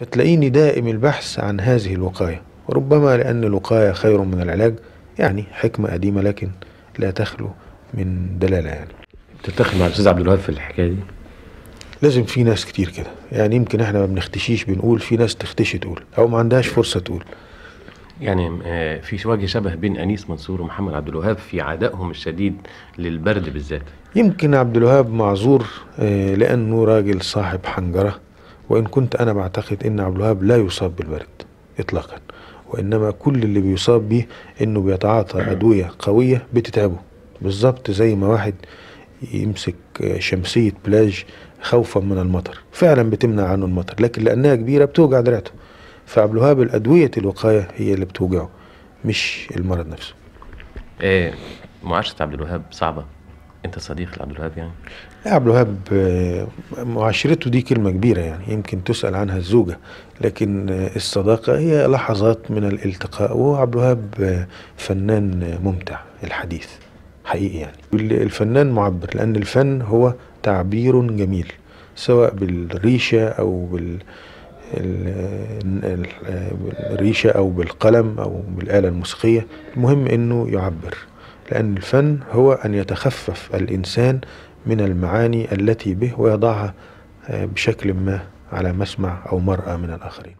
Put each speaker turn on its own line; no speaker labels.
فتلاقيني دائم البحث عن هذه الوقاية. وربما لأن الوقاية خير من العلاج يعني حكمة قديمة لكن لا تخلو من دلالة يعني.
تتفق مع الأستاذ عبد الوهاب في الحكاية دي؟
لازم في ناس كتير كده. يعني يمكن إحنا ما بنختشيش بنقول في ناس تختشي تقول أو ما عندهاش فرصة تقول.
يعني آه، في وجه شبه بين أنيس منصور ومحمد عبد الوهاب في عدائهم الشديد للبرد بالذات.
يمكن عبد الوهاب معذور آه، لأنه راجل صاحب حنجرة. وإن كنت أنا بعتقد إن عبد الوهاب لا يصاب بالبرد إطلاقا وإنما كل اللي بيصاب بيه إنه بيتعاطى أدوية قوية بتتعبه. بالظبط زي ما واحد يمسك شمسية بلاج خوفا من المطر فعلا بتمنع عنه المطر لكن لأنها كبيرة بتوجع دراعته. فعبد الوهاب الأدوية الوقاية هي اللي بتوجعه مش المرض نفسه.
آه، معاشرة عبد الوهاب صعبة. أنت صديق لعبد الوهاب يعني؟
لا عبد الوهاب آه، معاشرته دي كلمة كبيرة يعني يمكن تسأل عنها الزوجة. لكن آه، الصداقة هي لحظات من الالتقاء وهو عبد الوهاب آه، فنان ممتع الحديث حقيقي يعني. الفنان معبر لأن الفن هو تعبير جميل سواء بالريشة أو بال ال- ال- الريشة أو بالقلم أو بالآلة الموسيقية. المهم أنه يعبر. لأن الفن هو أن يتخفف الإنسان من المعاني التي به ويضعها آه، بشكل ما على مسمع أو مرأى من الآخرين.